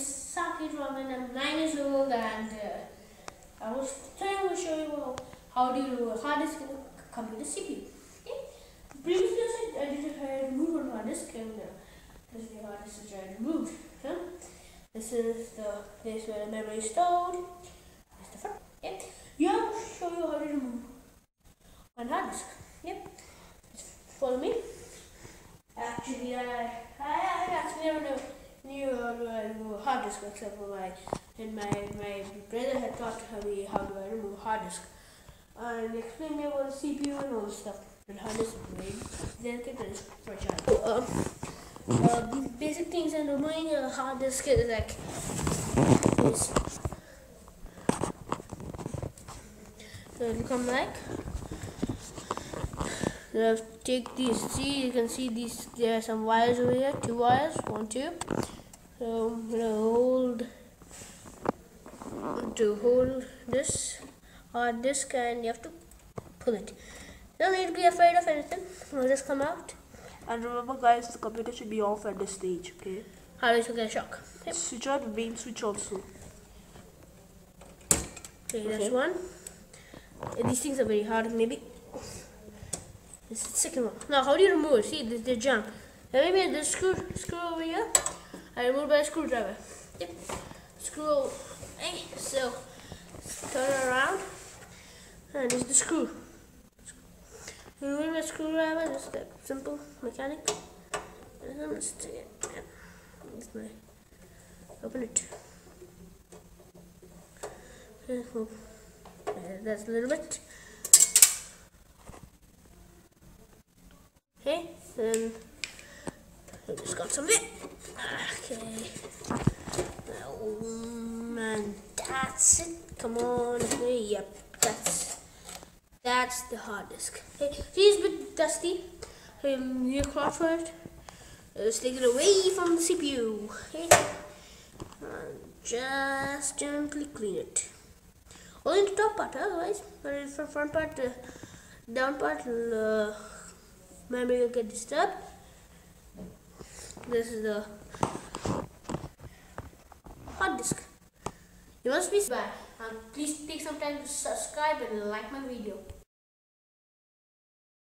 is Saaket Raman. I'm nine years old and uh, I was trying to show you how do you hard disk computer CPU. Okay? Previously I did I removed one hard disk and uh, this is the hard disk which I removed. Yeah? This is the place where the memory is stored. That's the front. Yeah. Yeah, I'll show you how to remove one hard disk. Yep. Follow me. Actually, I, I, I actually never know, knew how to uh, remove hard disk except for my, and my, my brother had taught me how to uh, remove hard disk. And explained me about the CPU and all this stuff. And hard disk is very delicate and for child. So, um, uh, basic things in removing a hard disk is like this. So it'll come like now take these. See you can see these there are some wires over here two wires one two. So I'm gonna hold to hold this hard disk and you have to pull it. Don't need to be afraid of anything. It'll just come out. And remember guys, the computer should be off at this stage, okay? how is it get a shock. Switch the main switch also. okay that's one. These things are very hard maybe this is the second one. Now how do you remove it? See this the jump now maybe the screw screw over here. I remove by a screwdriver. Yep. Screw hey so turn around. And this is the screw. Remove my screwdriver just simple mechanic. And I'm just open it. That's a little bit Okay, then I just got some of it. Okay. Um, and that's it. Come on. Yep, that's that's the hard disk. Okay, see it's a bit dusty. Um, for it. Let's take it away from the CPU. Okay. And just gently clean it. Only the top part, otherwise, but the front part, the down part, uh, memory will get disturbed. This is the hard disk. You must be bad. Um, please take some time to subscribe and like my video.